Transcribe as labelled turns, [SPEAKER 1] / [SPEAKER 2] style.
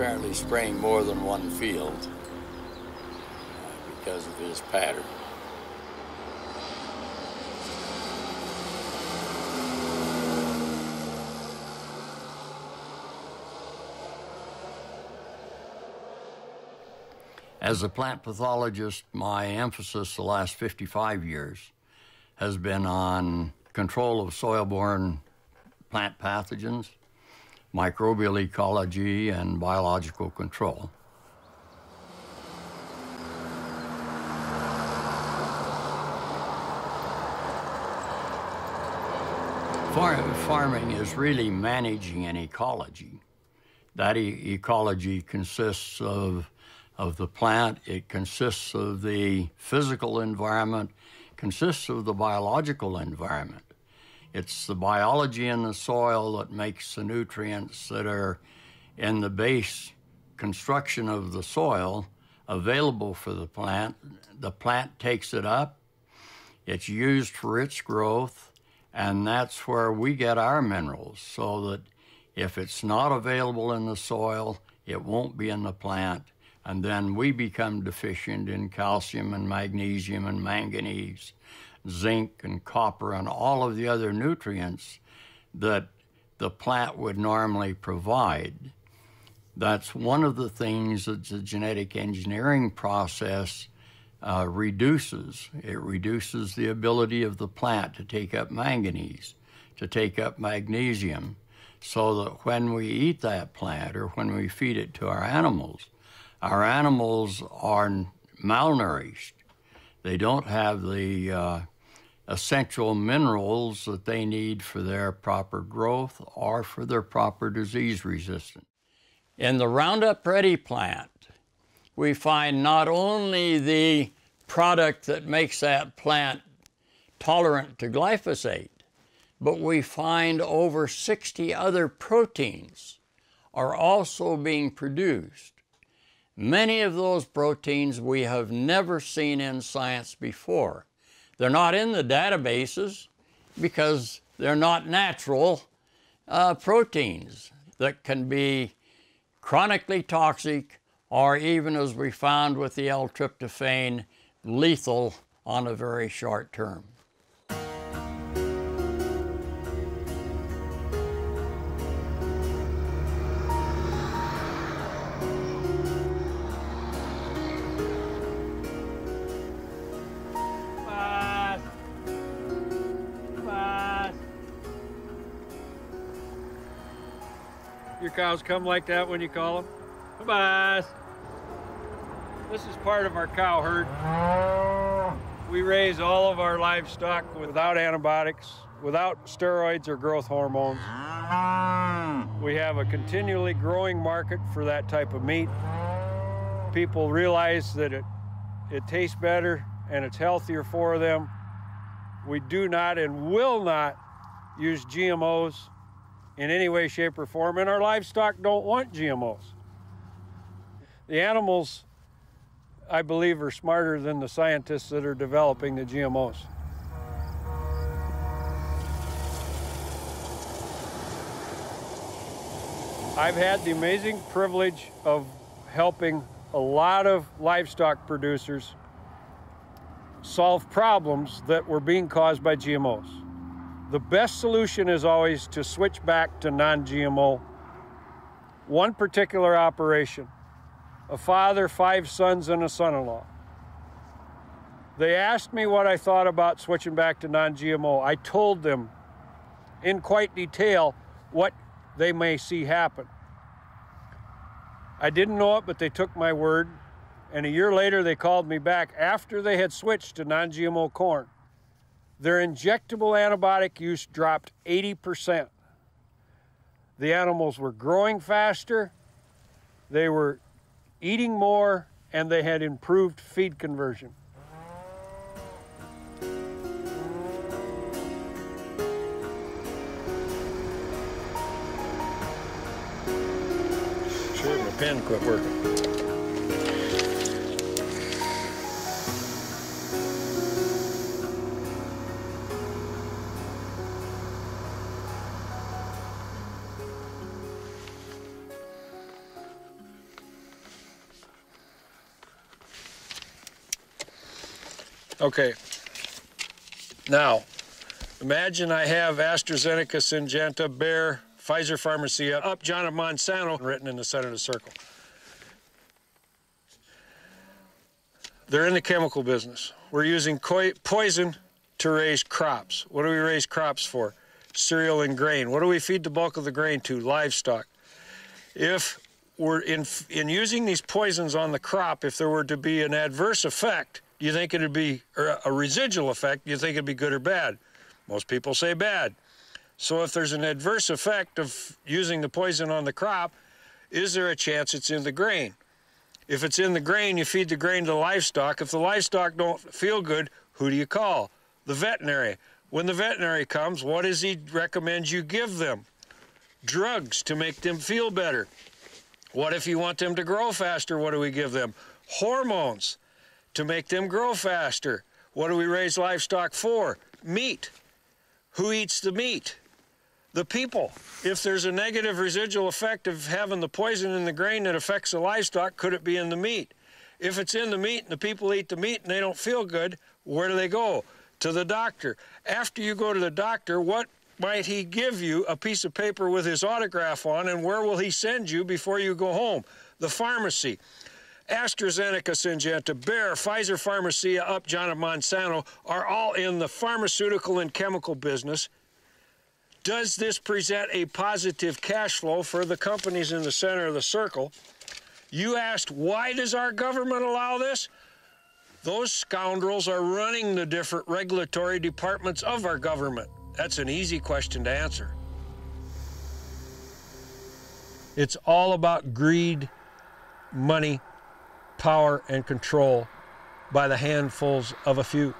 [SPEAKER 1] apparently spraying more than one field uh, because of his pattern. As a plant pathologist, my emphasis the last 55 years has been on control of soil-borne plant pathogens, microbial ecology, and biological control. farming is really managing an ecology. That e ecology consists of of the plant. It consists of the physical environment, consists of the biological environment. It's the biology in the soil that makes the nutrients that are in the base construction of the soil available for the plant. The plant takes it up, it's used for its growth, and that's where we get our minerals so that if it's not available in the soil, it won't be in the plant and then we become deficient in calcium and magnesium and manganese, zinc and copper, and all of the other nutrients that the plant would normally provide. That's one of the things that the genetic engineering process uh, reduces. It reduces the ability of the plant to take up manganese, to take up magnesium, so that when we eat that plant or when we feed it to our animals, our animals are malnourished. They don't have the uh, essential minerals that they need for their proper growth or for their proper disease resistance. In the Roundup Ready plant, we find not only the product that makes that plant tolerant to glyphosate, but we find over 60 other proteins are also being produced Many of those proteins we have never seen in science before. They're not in the databases because they're not natural uh, proteins that can be chronically toxic or even as we found with the L-tryptophan, lethal on a very short term.
[SPEAKER 2] Your cows come like that when you call them? Bye-bye. This is part of our cow herd. We raise all of our livestock without antibiotics, without steroids or growth hormones. We have a continually growing market for that type of meat. People realize that it, it tastes better and it's healthier for them. We do not and will not use GMOs in any way, shape, or form, and our livestock don't want GMOs. The animals, I believe, are smarter than the scientists that are developing the GMOs. I've had the amazing privilege of helping a lot of livestock producers solve problems that were being caused by GMOs. The best solution is always to switch back to non-GMO. One particular operation, a father, five sons, and a son-in-law. They asked me what I thought about switching back to non-GMO. I told them in quite detail what they may see happen. I didn't know it, but they took my word. And a year later, they called me back after they had switched to non GMO corn. Their injectable antibiotic use dropped 80%. The animals were growing faster, they were eating more, and they had improved feed conversion.
[SPEAKER 3] Sure, my pen quit working.
[SPEAKER 2] Okay. Now, imagine I have AstraZeneca, Syngenta, Bayer, Pfizer Pharmacia, Upjohn, and Monsanto written in the center of the circle. They're in the chemical business. We're using poison to raise crops. What do we raise crops for? Cereal and grain. What do we feed the bulk of the grain to? Livestock. If we're in, in using these poisons on the crop, if there were to be an adverse effect, do you think it'd be a residual effect? Do you think it'd be good or bad? Most people say bad. So if there's an adverse effect of using the poison on the crop, is there a chance it's in the grain? If it's in the grain, you feed the grain to the livestock. If the livestock don't feel good, who do you call? The veterinary. When the veterinary comes, what does he recommend you give them? Drugs to make them feel better. What if you want them to grow faster? What do we give them? Hormones to make them grow faster. What do we raise livestock for? Meat. Who eats the meat? The people. If there's a negative residual effect of having the poison in the grain that affects the livestock, could it be in the meat? If it's in the meat and the people eat the meat and they don't feel good, where do they go? To the doctor. After you go to the doctor, what might he give you a piece of paper with his autograph on, and where will he send you before you go home? The pharmacy. AstraZeneca, Syngenta, Bayer, Pfizer Pharmacia, Upjohn, and Monsanto are all in the pharmaceutical and chemical business. Does this present a positive cash flow for the companies in the center of the circle? You asked, why does our government allow this? Those scoundrels are running the different regulatory departments of our government. That's an easy question to answer. It's all about greed, money, power, and control by the handfuls of a few.